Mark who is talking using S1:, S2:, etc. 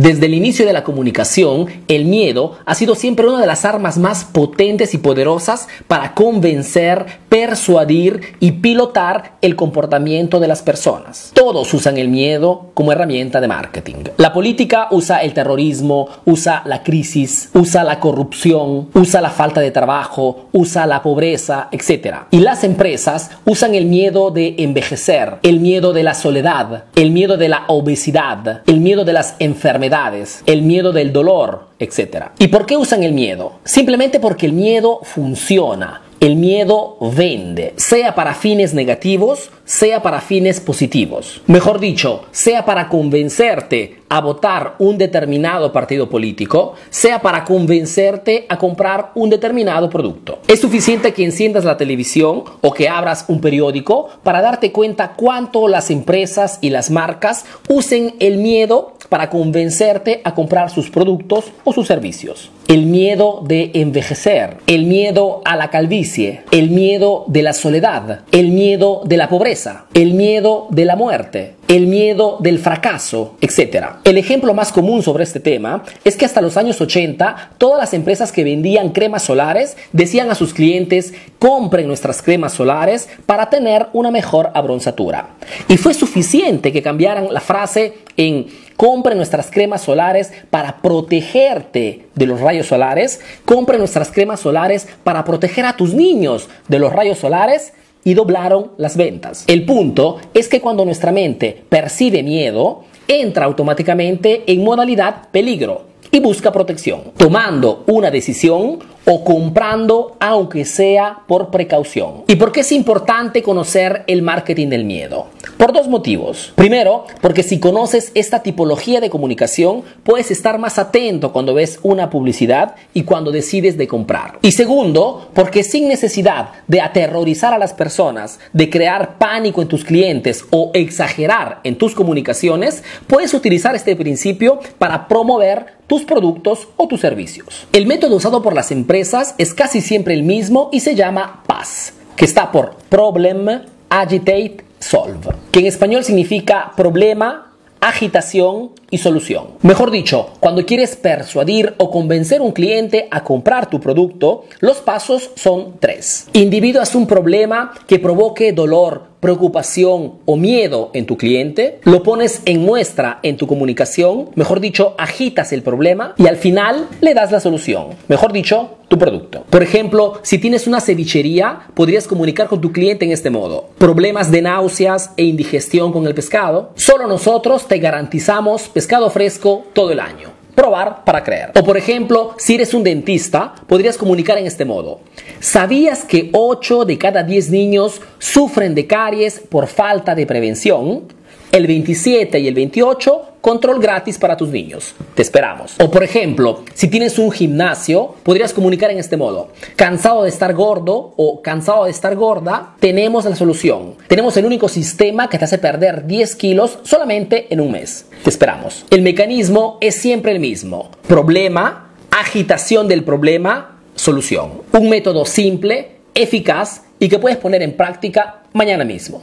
S1: Desde el inicio de la comunicación, el miedo ha sido siempre una de las armas más potentes y poderosas para convencer, persuadir y pilotar el comportamiento de las personas. Todos usan el miedo como herramienta de marketing. La política usa el terrorismo, usa la crisis, usa la corrupción, usa la falta de trabajo, usa la pobreza, etc. Y las empresas usan el miedo de envejecer, el miedo de la soledad, el miedo de la obesidad, el miedo de las enfermedades, el miedo del dolor, etc. ¿Y por qué usan el miedo? Simplemente porque el miedo funciona. El miedo vende, sea para fines negativos, sea para fines positivos. Mejor dicho, sea para convencerte a votar un determinado partido político, sea para convencerte a comprar un determinado producto. Es suficiente que enciendas la televisión o que abras un periódico para darte cuenta cuánto las empresas y las marcas usen el miedo para convencerte a comprar sus productos o sus servicios. El miedo de envejecer, el miedo a la calvicie, el miedo de la soledad, el miedo de la pobreza, el miedo de la muerte, el miedo del fracaso, etc. El ejemplo más común sobre este tema es que hasta los años 80 todas las empresas que vendían cremas solares decían a sus clientes compren nuestras cremas solares para tener una mejor abronzatura. Y fue suficiente que cambiaran la frase en compre nuestras cremas solares para protegerte de los rayos solares, compre nuestras cremas solares para proteger a tus niños de los rayos solares y doblaron las ventas. El punto es que cuando nuestra mente percibe miedo, entra automáticamente en modalidad peligro y busca protección, tomando una decisión o comprando aunque sea por precaución. ¿Y por qué es importante conocer el marketing del miedo? Por dos motivos. Primero, porque si conoces esta tipología de comunicación, puedes estar más atento cuando ves una publicidad y cuando decides de comprar. Y segundo, porque sin necesidad de aterrorizar a las personas, de crear pánico en tus clientes o exagerar en tus comunicaciones, puedes utilizar este principio para promover tus productos o tus servicios. El método usado por las empresas es casi siempre el mismo y se llama PAS, que está por Problem, Agitate, Solve, que en español significa problema, agitación y solución. Mejor dicho, cuando quieres persuadir o convencer a un cliente a comprar tu producto, los pasos son tres. Individuas un problema que provoque dolor, preocupación o miedo en tu cliente, lo pones en muestra en tu comunicación, mejor dicho, agitas el problema y al final le das la solución. Mejor dicho, tu producto. Por ejemplo, si tienes una cevichería, podrías comunicar con tu cliente en este modo. Problemas de náuseas e indigestión con el pescado. Solo nosotros te garantizamos pescado fresco todo el año. Probar para creer. O por ejemplo, si eres un dentista, podrías comunicar en este modo. ¿Sabías que 8 de cada 10 niños sufren de caries por falta de prevención? El 27 y el 28 control gratis para tus niños. Te esperamos. O por ejemplo, si tienes un gimnasio, podrías comunicar en este modo. Cansado de estar gordo o cansado de estar gorda, tenemos la solución. Tenemos el único sistema que te hace perder 10 kilos solamente en un mes. Te esperamos. El mecanismo es siempre el mismo. Problema, agitación del problema, solución. Un método simple, eficaz y que puedes poner en práctica mañana mismo.